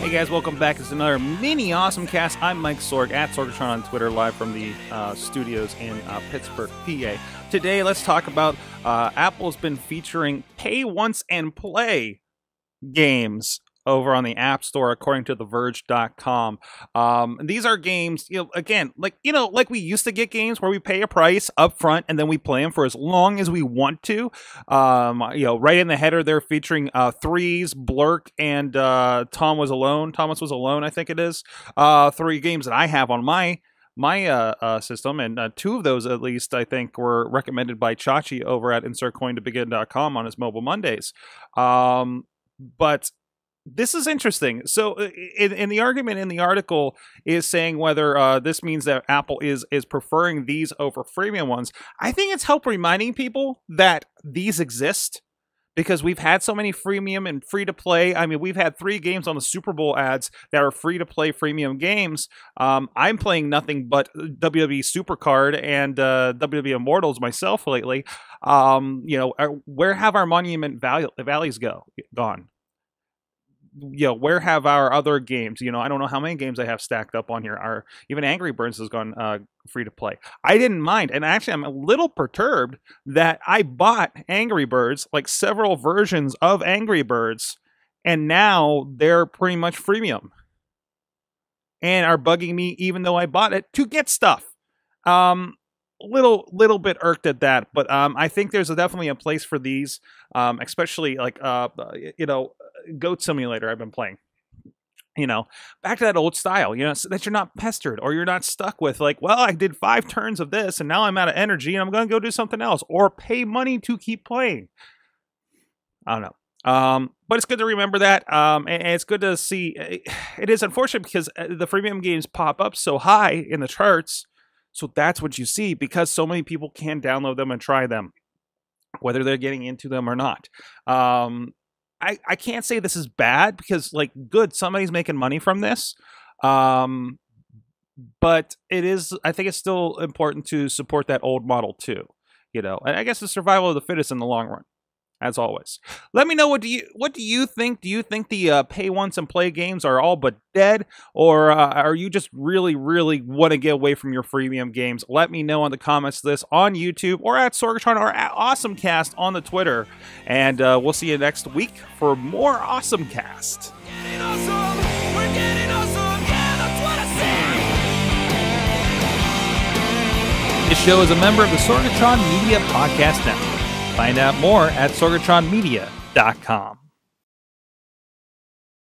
Hey guys, welcome back. It's another mini AwesomeCast. I'm Mike Sorg at Sorgatron on Twitter, live from the uh, studios in uh, Pittsburgh, PA. Today, let's talk about uh, Apple's been featuring pay once and play games over on the App Store, according to TheVerge.com. Um, these are games, you know, again, like you know, like we used to get games where we pay a price up front and then we play them for as long as we want to. Um, you know, right in the header, they're featuring uh, threes, Blek, and uh, Tom was alone. Thomas was alone, I think it is. Uh, three games that I have on my my uh, uh, system, and uh, two of those at least I think were recommended by Chachi over at InsertCoinToBegin.com on his Mobile Mondays. Um, but this is interesting. So, uh, in, in, the argument in the article is saying whether uh, this means that Apple is is preferring these over freemium ones. I think it's help reminding people that these exist because we've had so many freemium and free to play. I mean, we've had three games on the Super Bowl ads that are free to play freemium games. Um, I'm playing nothing but WWE Supercard and uh, WWE Immortals myself lately. Um, you know, where have our monument value, valleys go gone? You know, where have our other games? You know, I don't know how many games I have stacked up on here. Are even Angry Birds has gone uh, free to play. I didn't mind, and actually, I'm a little perturbed that I bought Angry Birds, like several versions of Angry Birds, and now they're pretty much freemium, and are bugging me even though I bought it to get stuff. Um, little little bit irked at that but um i think there's a, definitely a place for these um especially like uh you know Goat Simulator I've been playing. You know, back to that old style, you know, so that you're not pestered or you're not stuck with, like, well, I did five turns of this and now I'm out of energy and I'm going to go do something else or pay money to keep playing. I don't know. Um, but it's good to remember that. Um, and, it's good to see. Eh, it is unfortunate because uh, the freemium games pop up so high in the charts. So that's what you see because so many people can download them and try them, whether they're getting into them or not. Um, I, I can't say this is bad because like good somebody's making money from this um but it is i think it's still important to support that old model too you know and i guess the survival of the fittest in the long run as always. Let me know what do you what do you think? Do you think the uh, pay once and play games are all but dead, or uh, are you just really really want to get away from your freemium games? Let me know in the comments this on YouTube or at Sorgatron or at AwesomeCast on the Twitter, and uh, we'll see you next week for more AwesomeCast. This show is a member of the Sorgatron Media Podcast Network. Find out more at sorgatronmedia.com.